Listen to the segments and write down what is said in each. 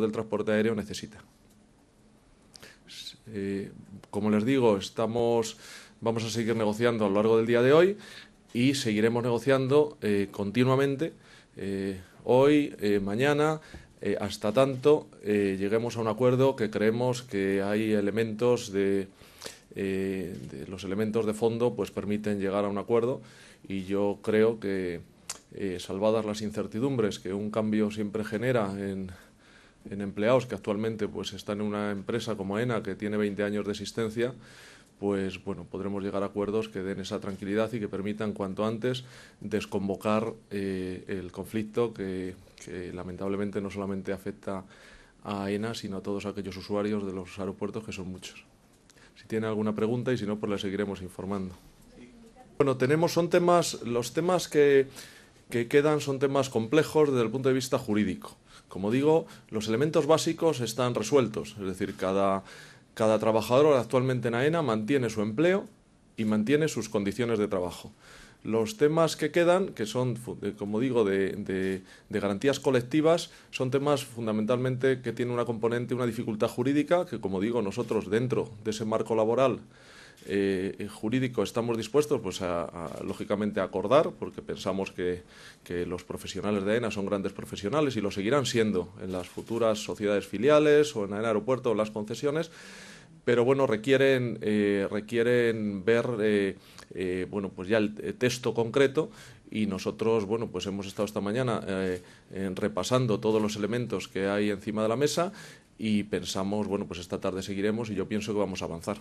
del transporte aéreo necesita. Eh, como les digo, estamos, vamos a seguir negociando a lo largo del día de hoy y seguiremos negociando eh, continuamente, eh, hoy, mañana, hasta tanto lleguemos a un acuerdo que creemos que hay elementos de, de, los elementos de fondo pues permiten llegar a un acuerdo y yo creo que salvadas las incertidumbres que un cambio siempre genera en en empleados que actualmente pues están en una empresa como ENA que tiene 20 años de existencia, pues bueno, podremos llegar a acuerdos que den esa tranquilidad y que permitan cuanto antes desconvocar eh, el conflicto que, lamentablemente no solamente afecta a ENA, sino a todos aquellos usuarios de los aeropuertos, que son muchos. Si tiene alguna pregunta y si no, pues le seguiremos informando. Bueno, tenemos, son temas, los temas que, que quedan son temas complejos desde el punto de vista jurídico. Como digo, los elementos básicos están resueltos, es decir, cada, cada trabajador actualmente en AENA mantiene su empleo y mantiene sus condiciones de trabajo. Los temas que quedan, que son, como digo, de, de, de, garantías colectivas, son temas fundamentalmente que tienen una componente, una dificultad jurídica, que como digo, nosotros dentro de ese marco laboral eh, jurídico estamos dispuestos pues a, lógicamente a acordar porque pensamos que, los profesionales de AENA son grandes profesionales y lo seguirán siendo en las futuras sociedades filiales o en el aeropuerto o en las concesiones pero bueno requieren eh, requieren ver eh, eh, bueno pues ya el texto concreto y nosotros bueno pues hemos estado esta mañana eh, repasando todos los elementos que hay encima de la mesa y pensamos bueno pues esta tarde seguiremos y yo pienso que vamos a avanzar.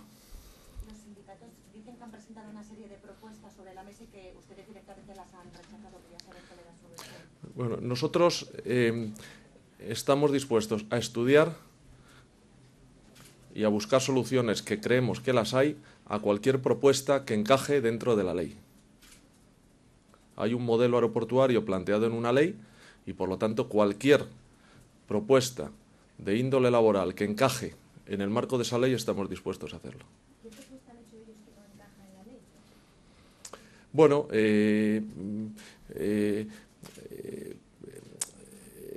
Bueno, nosotros eh, estamos dispuestos a estudiar y a buscar soluciones que creemos que las hay a cualquier propuesta que encaje dentro de la ley. Hay un modelo aeroportuario planteado en una ley y por lo tanto cualquier propuesta de índole laboral que encaje en el marco de esa ley estamos dispuestos a hacerlo. ¿Qué propuesta han hecho ellos que no encaja en la ley? Bueno, eh, eh,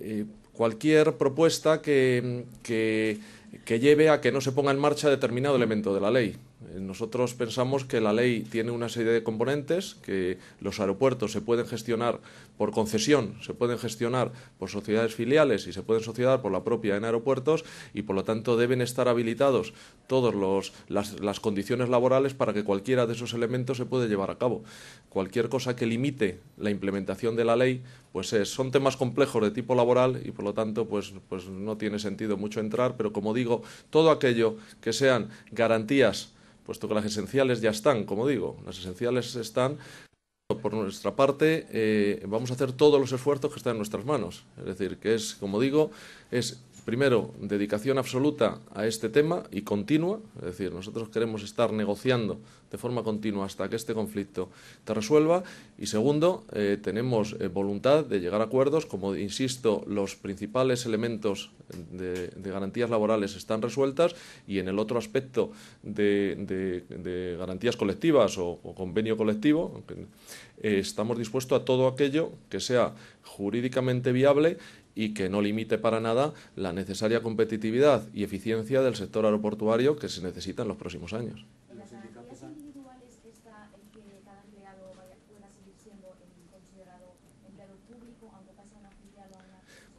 eh, cualquier propuesta que, que, que lleve a que no se ponga en marcha determinado elemento de la ley. Eh, nosotros pensamos que la ley tiene una serie de componentes, que los aeropuertos se pueden gestionar por concesión, se pueden gestionar por sociedades filiales y se pueden gestionar por la propia en aeropuertos y por lo tanto deben estar habilitados todas las, las condiciones laborales para que cualquiera de esos elementos se pueda llevar a cabo. Cualquier cosa que limite la implementación de la ley, pues es, son temas complejos de tipo laboral y por lo tanto pues, pues no tiene sentido mucho entrar, pero como digo, todo aquello que sean garantías puesto que las esenciales ya están, como digo, las esenciales están. Por nuestra parte, eh, vamos a hacer todos los esfuerzos que están en nuestras manos. Es decir, que es, como digo, es primero, dedicación absoluta a este tema y continua, es decir, nosotros queremos estar negociando de forma continua hasta que este conflicto se resuelva y segundo, eh, tenemos eh, voluntad de llegar a acuerdos, como insisto, los principales elementos de, garantías laborales están resueltas y en el otro aspecto de, garantías colectivas o, convenio colectivo, eh, estamos dispuestos a todo aquello que sea jurídicamente viable y que no limite para nada la necesaria competitividad y eficiencia del sector aeroportuario que se necesita en los próximos años.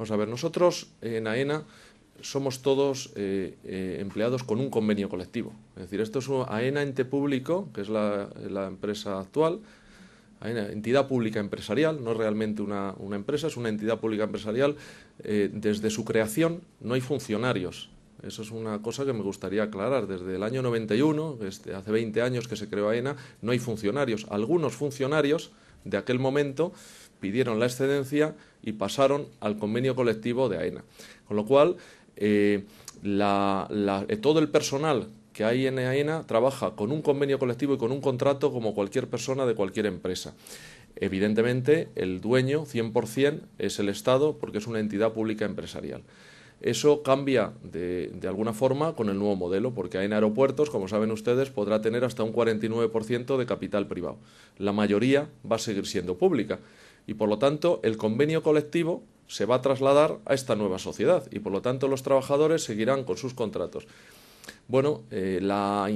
Vamos a ver, nosotros en AENA somos todos eh, eh, empleados con un convenio colectivo. Es decir, esto es un AENA ente público, que es la, la empresa actual, hay una entidad pública empresarial, no realmente una, empresa, es una entidad pública empresarial. Eh, desde su creación no hay funcionarios. Eso es una cosa que me gustaría aclarar. Desde el año 91, desde hace 20 años que se creó AENA, no hay funcionarios. Algunos funcionarios de aquel momento pidieron la excedencia y pasaron al convenio colectivo de AENA. Con lo cual, eh, eh, todo el personal que hay en AENA trabaja con un convenio colectivo y con un contrato como cualquier persona de cualquier empresa. Evidentemente, el dueño 100% es el Estado porque es una entidad pública empresarial. Eso cambia de, de, alguna forma con el nuevo modelo, porque en aeropuertos, como saben ustedes, podrá tener hasta un 49% de capital privado. La mayoría va a seguir siendo pública y, por lo tanto, el convenio colectivo se va a trasladar a esta nueva sociedad y por lo tanto los trabajadores seguirán con sus contratos. Bueno, eh, la